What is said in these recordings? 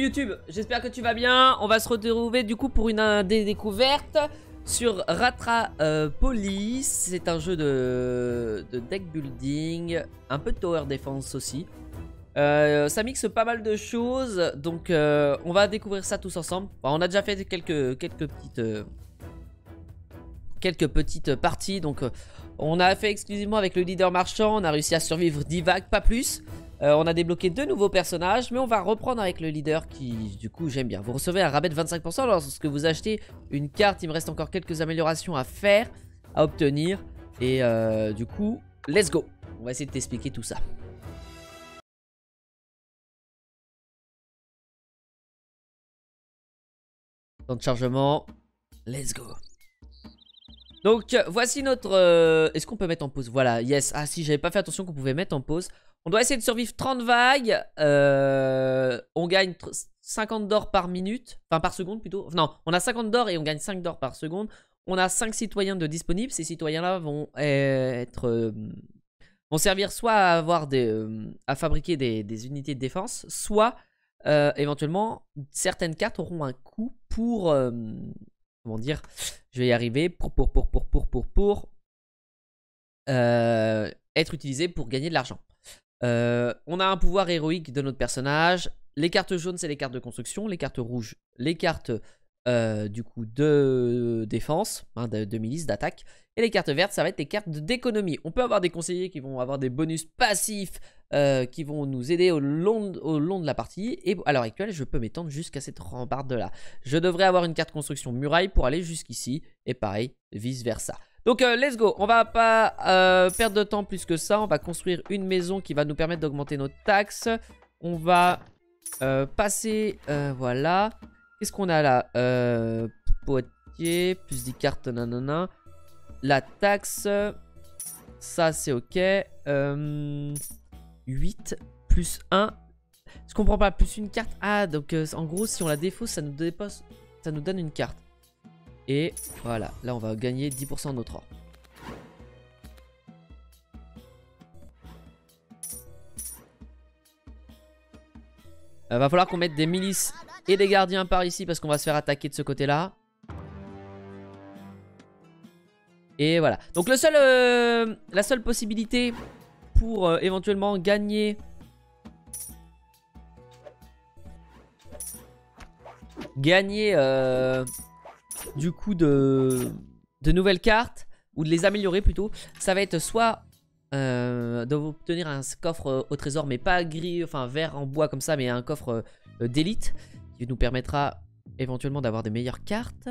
YouTube, j'espère que tu vas bien. On va se retrouver du coup pour une euh, des découvertes sur Ratra euh, Police. C'est un jeu de, de, deck building, un peu de tower defense aussi. Euh, ça mixe pas mal de choses, donc on va découvrir ça tous ensemble. on a déjà fait quelques, quelques petites... quelques petites parties, donc on a fait exclusivement avec le leader marchand, on a réussi à survivre 10 vagues, pas plus. Euh, on a débloqué deux nouveaux personnages, mais on va reprendre avec le leader qui, du coup, j'aime bien. Vous recevez un rabais de 25% lorsque vous achetez une carte. Il me reste encore quelques améliorations à faire, à obtenir. Et euh, du coup, let's go. On va essayer de t'expliquer tout ça. Temps de chargement. Let's go. Donc, voici notre... Euh, est-ce qu'on peut mettre en pause? Voilà, yes. Ah si, j'avais pas fait attention qu'on pouvait mettre en pause. On doit essayer de survivre 30 vagues. Euh, on gagne 50 d'or par minute. Enfin, par seconde plutôt. Non, on a 50 d'or et on gagne 5 d'or par seconde. On a 5 citoyens de disponibles. Ces citoyens-là vont être... Euh, vont servir soit à, avoir des, euh, à fabriquer des, unités de défense, soit éventuellement certaines cartes auront un coût pour... comment dire Je vais y arriver. Pour, pour, pour, pour, pour, pour, pour... être utilisées pour gagner de l'argent. Euh, on a un pouvoir héroïque de notre personnage. Les cartes jaunes, c'est les cartes de construction. Les cartes rouges, les cartes euh, du coup de défense, hein, de, milice, d'attaque. Et les cartes vertes, ça va être les cartes d'économie. On peut avoir des conseillers qui vont avoir des bonus passifs euh, qui vont nous aider au long, de la partie. Et à l'heure actuelle, je peux m'étendre jusqu'à cette rambarde là. Je devrais avoir une carte construction muraille pour aller jusqu'ici. Et pareil, vice versa. Donc euh, let's go, on va pas euh, perdre de temps plus que ça, on va construire une maison qui va nous permettre d'augmenter nos taxes. On va euh, passer, voilà. Qu'est-ce qu'on a là? Poitiers, plus 10 cartes, nanana. La taxe, ça c'est ok. 8 plus 1. Je comprends pas, plus une carte? Ah, donc en gros, si on la défausse, ça nous donne une carte. Et voilà, là on va gagner 10% de notre or. Euh, va falloir qu'on mette des milices et des gardiens par ici parce qu'on va se faire attaquer de ce côté-là. Et voilà. Donc euh, la seule possibilité pour euh, éventuellement gagner... Gagner du coup de, nouvelles cartes ou de les améliorer plutôt, ça va être soit euh, d'obtenir un coffre au trésor mais pas gris, enfin vert en bois comme ça mais un coffre euh, d'élite qui nous permettra éventuellement d'avoir des meilleures cartes.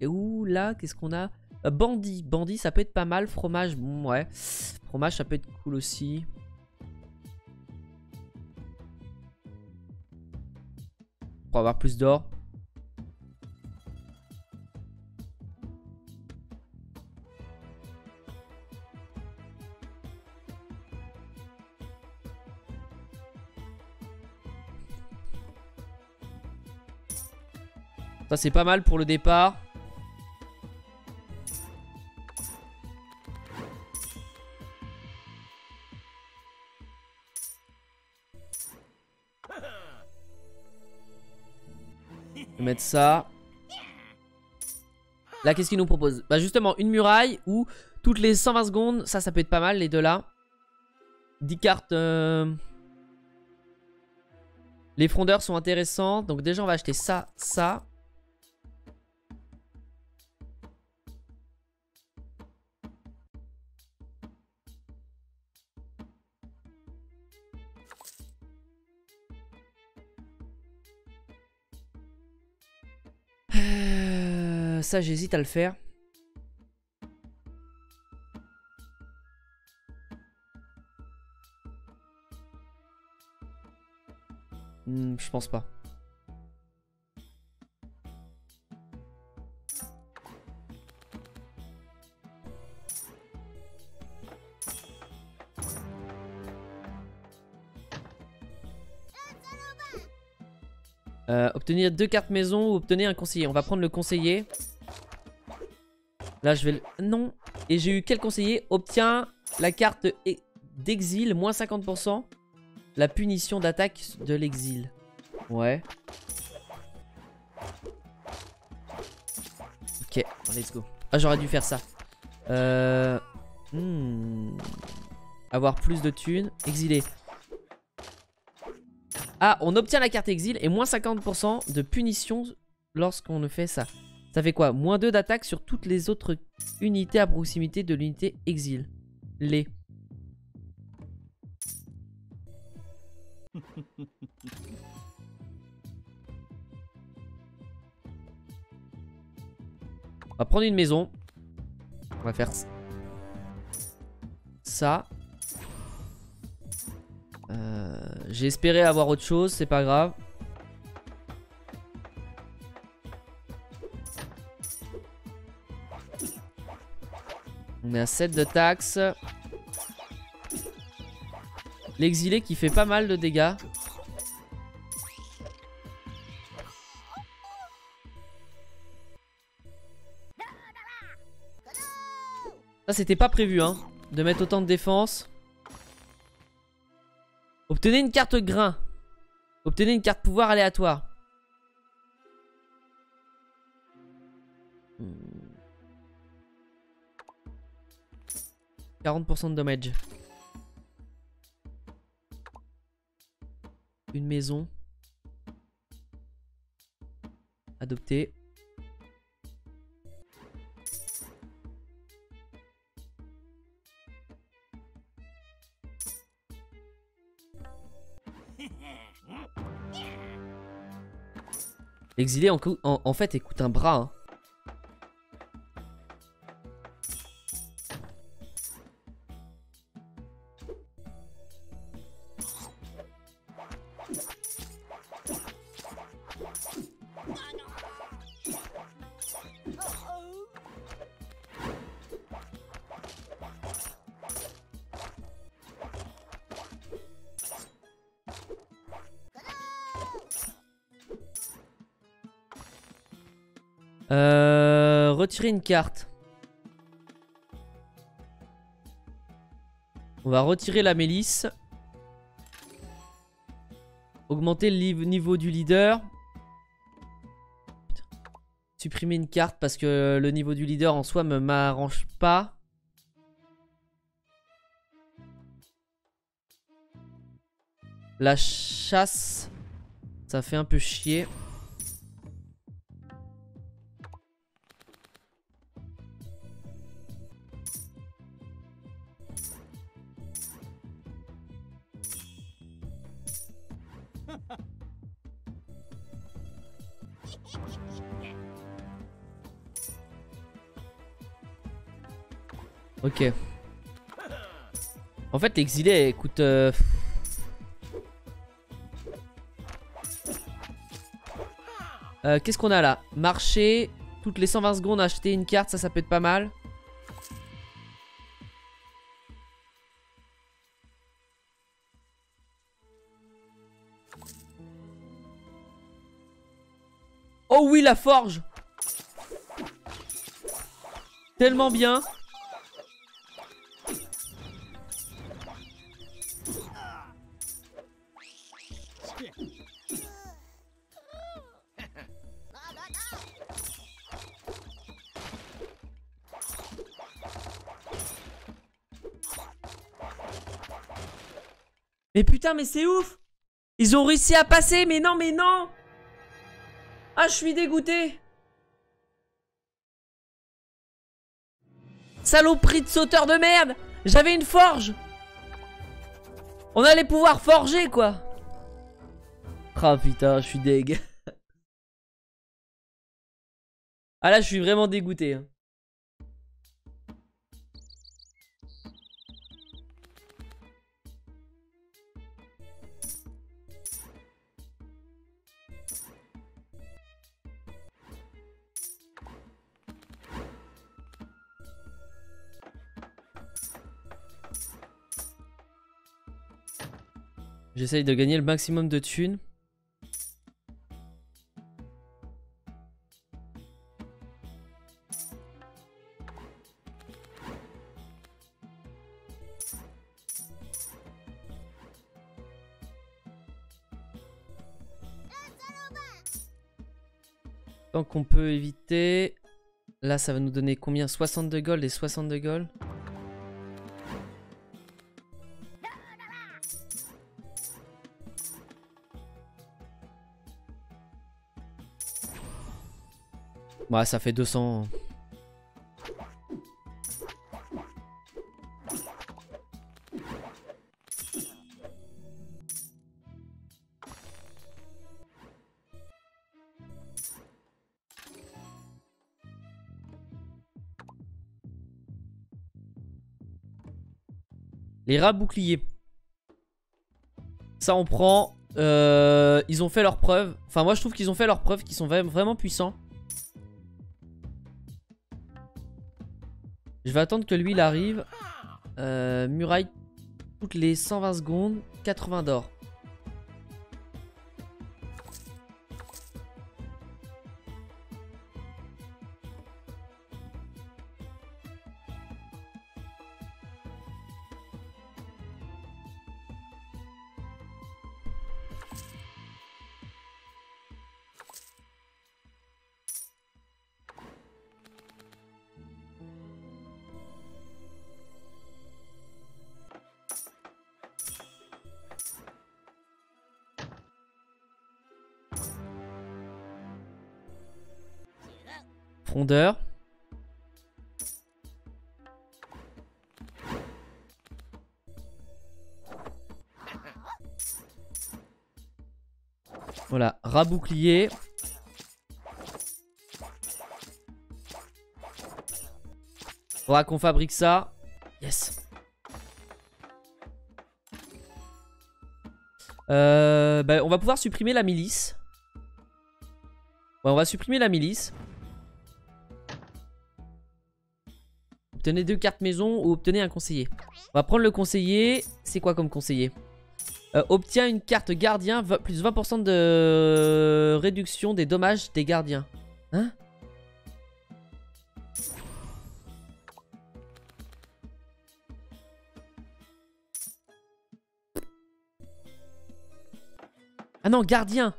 Et où là, qu'est-ce qu'on a? Euh, Bandit, bandit ça peut être pas mal, fromage, bon ouais, fromage ça peut être cool aussi. Pour avoir plus d'or. Ça c'est pas mal pour le départ. mettre ça. Là, qu'est-ce qu'il nous propose? Bah justement, une muraille ou toutes les 120 secondes. Ça, ça peut être pas mal, les deux là. 10 cartes... Euh, les frondeurs sont intéressants. Donc déjà, on va acheter ça, ça. Euh, ça, j'hésite à le faire. Hmm, je pense pas. Obtenir deux cartes maison ou obtenir un conseiller. On va prendre le conseiller. Là, je vais le... Non. Et j'ai eu quel conseiller Obtient la carte d'exil, moins 50%. La punition d'attaque de l'exil. Ouais. Ok, let's go. Ah, j'aurais dû faire ça. Euh... hmm. Avoir plus de thunes. Exilé. Ah, on obtient la carte exil et moins 50% de punition lorsqu'on ne fait ça. Ça fait quoi? Moins 2 d'attaque sur toutes les autres unités à proximité de l'unité exil. Les. On va prendre une maison. On va faire ça. Euh, J'ai espéré avoir autre chose, c'est pas grave. On est à 7 de taxes. L'exilé qui fait pas mal de dégâts. Ça c'était pas prévu hein, de mettre autant de défense. Obtenez une carte grain. Obtenez une carte pouvoir aléatoire. 40% de damage. Une maison. Adopté. L'exilé en, en, en, fait écoute un bras. Hein. Euh, retirer une carte. On va retirer la Mélisse. Augmenter le niveau du leader. Supprimer une carte parce que le niveau du leader en soi me m'arrange pas. La chasse, ça fait un peu chier. Ok. En fait, l'exilé écoute... Euh... Euh, Qu'est-ce qu'on a là? Marcher. Toutes les 120 secondes, acheter une carte, ça, ça peut être pas mal. La forge. Tellement bien. Mais putain, mais c'est ouf. Ils ont réussi à passer, mais non, mais non Ah, je suis dégoûté Saloperie de sauteur de merde J'avais une forge On allait pouvoir forger, quoi Ah putain, je suis deg. ah là, je suis vraiment dégoûté. J'essaye de gagner le maximum de thunes. Tant qu'on peut éviter. Là, ça va nous donner combien? 62 gold et 62 gold? Ouais, ça fait 200. Les rats boucliers. Ça on prend. Euh, ils ont fait leur preuve. Enfin moi je trouve qu'ils ont fait leur preuve, qu'ils sont vraiment puissants. Je vais attendre que lui il arrive. Euh, muraille toutes les 120 secondes. 80 d'or. Voilà, rabouclier. Faudra qu'on fabrique ça. Yes. Euh, bah, on va pouvoir supprimer la milice. On va supprimer la milice. Obtenez deux cartes maison ou obtenez un conseiller. On va prendre le conseiller. C'est quoi comme conseiller? Euh, Obtient une carte gardien, plus 20% de réduction des dommages des gardiens. Hein? Ah non, gardien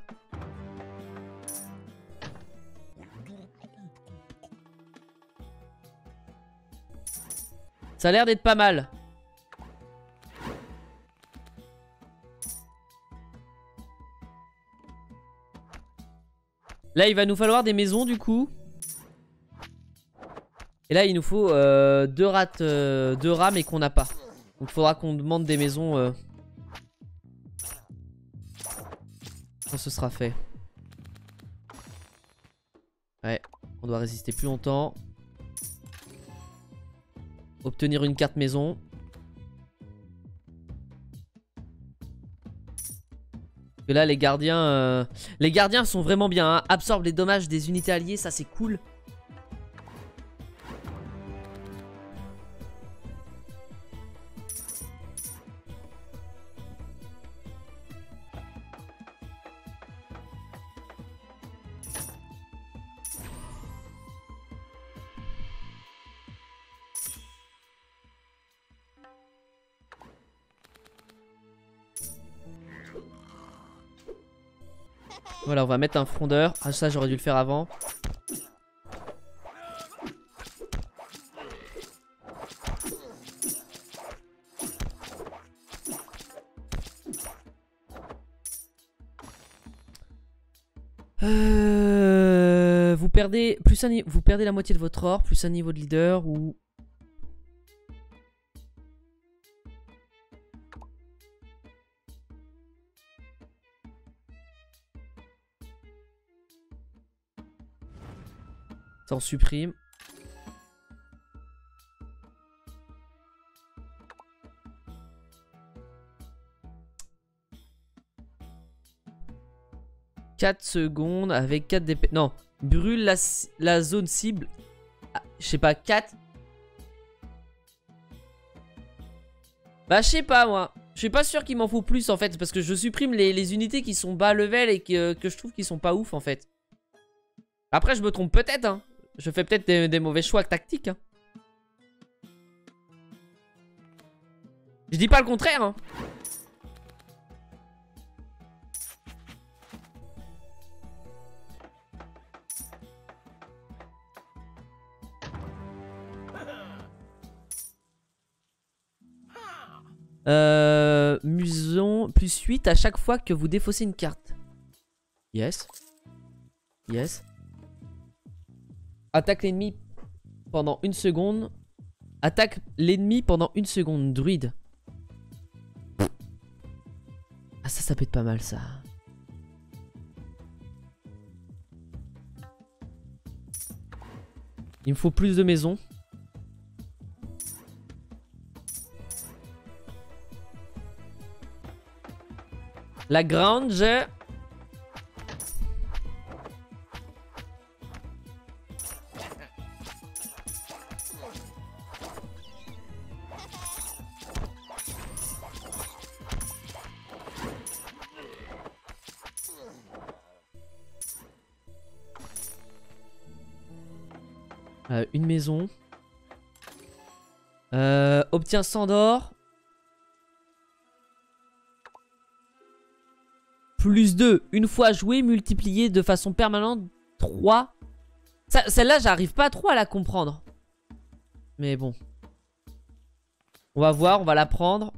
Ça a l'air d'être pas mal. Là, il va nous falloir des maisons du coup. Et là, il nous faut euh, deux, rats, euh, mais qu'on n'a pas. Donc, il faudra qu'on demande des maisons. Euh... Quand ce sera fait. Ouais, on doit résister plus longtemps. Obtenir une carte maison. Là, les gardiens... Euh, les gardiens sont vraiment bien. Hein. Absorbent les dommages des unités alliées, ça c'est cool. Va mettre un frondeur. Ah, ça, j'aurais dû le faire avant. Euh, vous perdez plus un, vous perdez la moitié de votre or, plus un niveau de leader ou Ça en supprime. « 4 secondes avec 4 DP... Non, brûle la, la zone cible. Ah, je sais pas, 4 Bah je sais pas moi. Je suis pas sûr qu'il m'en faut plus en fait. Parce que je supprime les, unités qui sont bas level et que, que, je trouve qu'ils sont pas ouf en fait. Après je me trompe peut-être hein. Je fais peut-être des, mauvais choix tactiques. Hein. Je dis pas le contraire. Hein. Euh, muson plus 8 à chaque fois que vous défaussez une carte. Yes. Yes. Attaque l'ennemi pendant une seconde. Attaque l'ennemi pendant une seconde. Druide. Ah ça, ça peut être pas mal ça. Il me faut plus de maisons. La grange. Maison. Euh, obtient 100 d'or. Plus 2. Une fois joué, multiplié de façon permanente 3. Celle-là, j'arrive pas trop à la comprendre. Mais bon. On va voir, on va la prendre.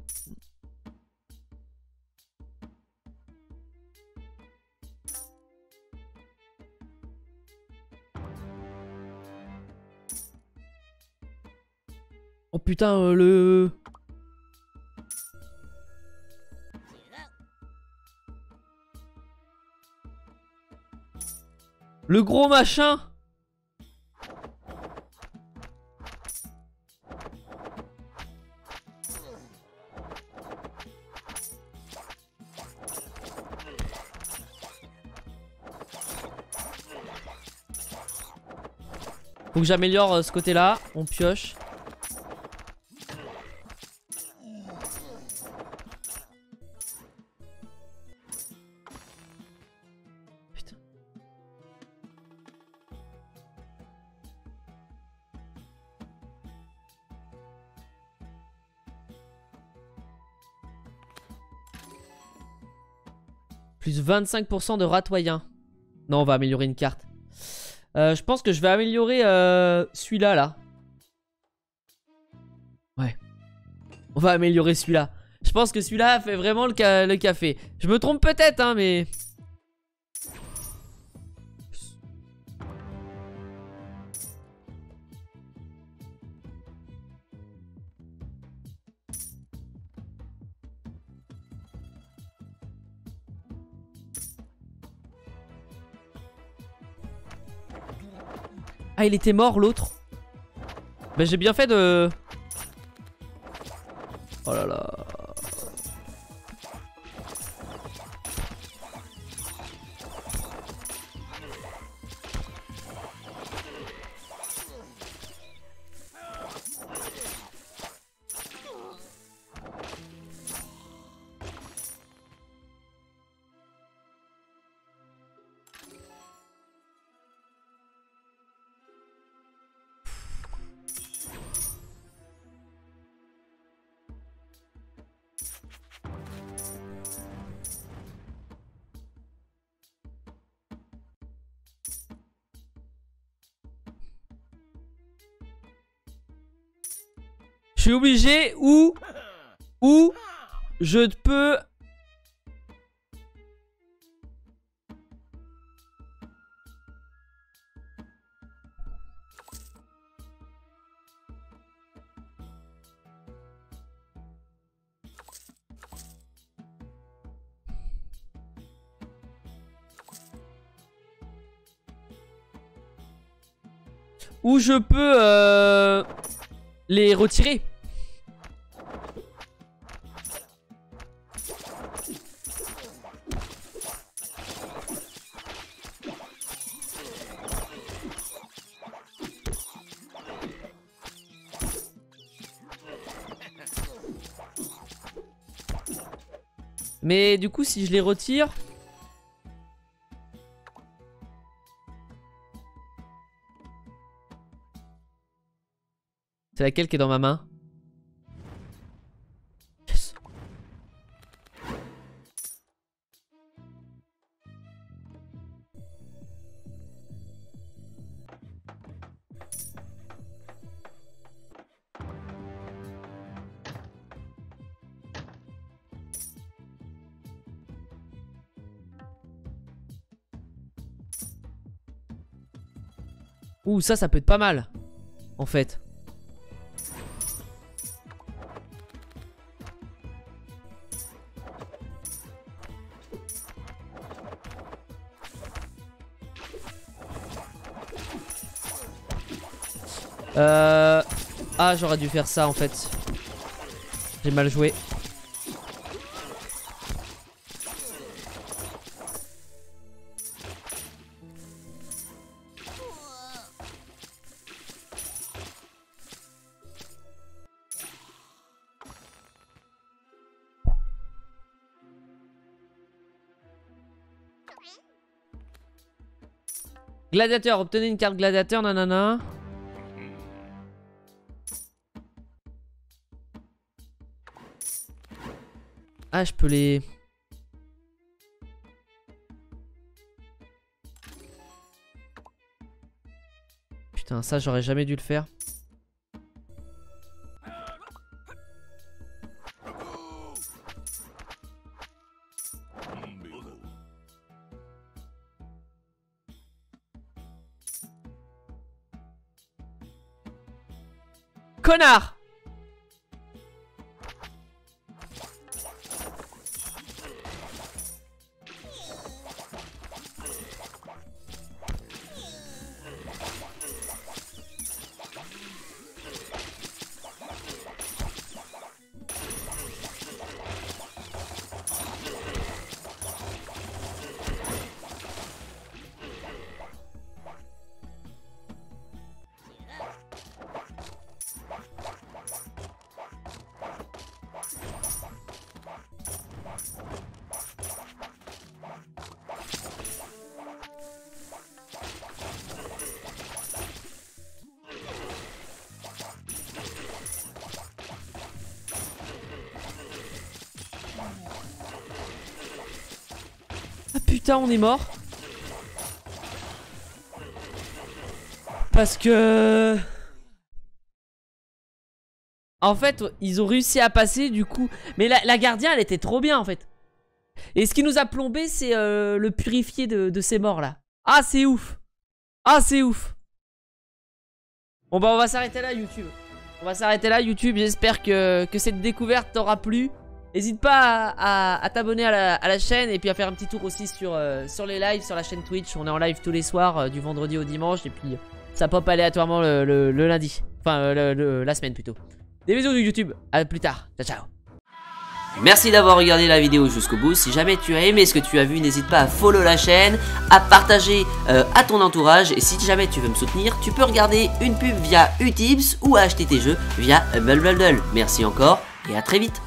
Oh putain, euh, le... Le gros machin. Faut que j'améliore euh, ce côté là, on pioche 25% de ratoyen. Non, on va améliorer une carte. Euh, je pense que je vais améliorer euh, celui-là, là. Ouais. On va améliorer celui-là. Je pense que celui-là fait vraiment le, le café. Je me trompe peut-être, hein, mais... Ah, il était mort l'autre. Bah, j'ai bien fait de. Oh là là. Je suis obligé ou... Ou... Je peux... Ou je peux euh, les retirer. Mais du coup, si je les retire... C'est laquelle qui est dans ma main? Ouh, ça, ça peut être pas mal. En fait. Euh... Ah, j'aurais dû faire ça en fait. J'ai mal joué. Gladiateur, obtenez une carte gladiateur, nanana. Ah, je peux les... Putain, ça, j'aurais jamais dû le faire. Connard putain, on est mort. Parce que... En fait, ils ont réussi à passer du coup. Mais la, gardien, elle était trop bien en fait. Et ce qui nous a plombé, c'est euh, le purifié de, ces morts là. Ah, c'est ouf. Ah, c'est ouf. Bon bah on va s'arrêter là YouTube. On va s'arrêter là YouTube. J'espère que, que cette découverte t'aura plu. N'hésite pas à, t'abonner à, la chaîne et puis à faire un petit tour aussi sur, euh, sur les lives, sur la chaîne Twitch. On est en live tous les soirs, euh, du vendredi au dimanche. Et puis ça pop aléatoirement le, lundi. Enfin, euh, la semaine plutôt. Des bisous YouTube. À plus tard. Ciao, ciao. Merci d'avoir regardé la vidéo jusqu'au bout. Si jamais tu as aimé ce que tu as vu, n'hésite pas à follow la chaîne, à partager à ton entourage. Et si jamais tu veux me soutenir, tu peux regarder une pub via Utips ou acheter tes jeux via Bubble Merci encore et à très vite.